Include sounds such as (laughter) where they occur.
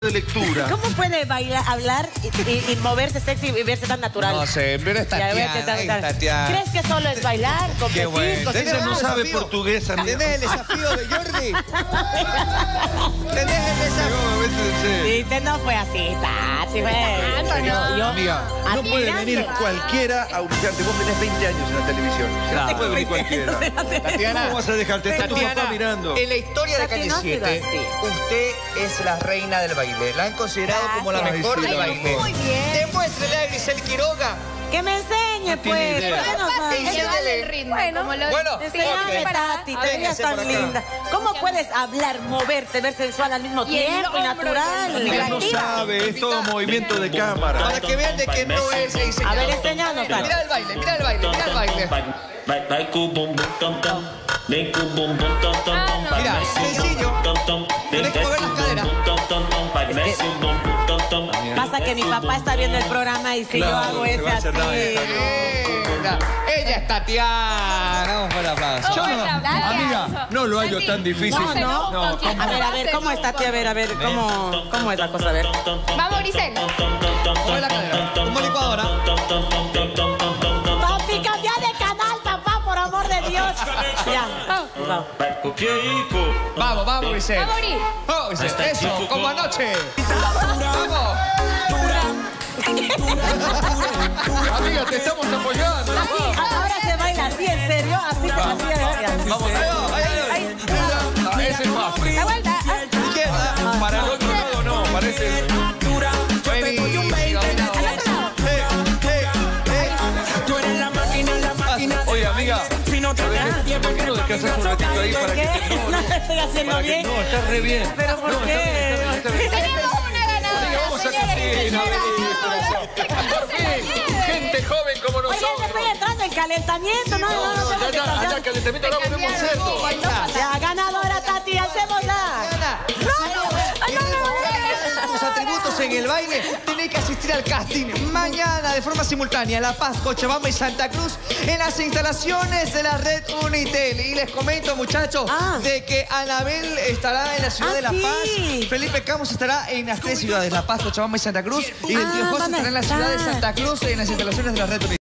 de lectura. ¿Cómo puede bailar, hablar y, y- y moverse sexy y verse tan natural? No sé, pero es. Tatiana. ¿Crees que solo es bailar, competir, bueno. cocinar? Ella no sabe desafío? portugués, amigo. ¿Tenés el desafío de Jordi? (laughs) ¿Tenés el desafío? Sí. Viste, no fue así, Tati, no. yo Amiga, no puede venir cualquiera a humillarte. Vos tenés 20 años en la televisión. Claro. No puede venir cualquiera. (laughs) Tatiana, ¿Cómo vas a dejarte? Está tu papá mirando. en la historia de Calle no ha sido 7, así. usted es la reina del baile. La han considerado como la mejor del baile. muy bien. Demuéstrele a Grisel Quiroga. Que me enseñe, pues. idea. ¿por qué no? Enséñale. llevarle el ritmo. Bueno, como lo bueno, Enséñame. Tati, te veías tan linda. ¿Cómo puedes hablar, moverte, ver sensual al mismo tiempo y natural? No sabe, es todo movimiento de cámara. Para que vean de que no es el A ver, enséñanos, Tati. Mira el baile, mira el baile, mira el baile. Mira, sencillo. Tenés que mover las caderas. Pasa que mi papá está viendo el programa y si yo hago se ese así... Linda. Ella es Tatiana. Vamos por el aplauso. Yo no, amiga, no lo hallo tan difícil. No, no. No, ¿cómo? A ver, a ver, ¿cómo está, tía? A ver, a ver, ¿cómo, cómo es la cosa? A ver. Vamos, Grisel. Mueve Dios. Ya, vamos. Vamos, vamos, Grisel. Vamos. Oh, Grisel. Eso, como anoche. Vamos. Amiga, te estamos apoyando. Ahora se baila así, ¿en serio? Así, así, así. Vamos, Ahí va, ahí ahí. Ah, ese es fácil. La vuelta. Ah, Izquierda. Para el otro lado no, parece. ¿Por qué no descansas un ratito ahí ¿Por para que qué? te... (laughs) No estoy haciendo bien. No, está re bien. ¿Pero por qué? Tenemos una ganadora. Vamos a cocinar. Gente joven como Oye, nosotros. estoy entrando en calentamiento. No, no, no. Ya, ya, calentamiento, ahora volvemos a hacerlo. Ya, ganadora, en el baile, tenés que asistir al casting mañana de forma simultánea La Paz, Cochabamba y Santa Cruz en las instalaciones de la red Unitel. Y les comento, muchachos, Ah. de que Anabel estará en la ciudad Ah, de La sí. Paz. Felipe Camus estará en las tres ciudades, La Paz, Cochabamba y Santa Cruz. Y el Ah, tío José van a estará en la ciudad de. Santa Cruz en las instalaciones de la red Unitel.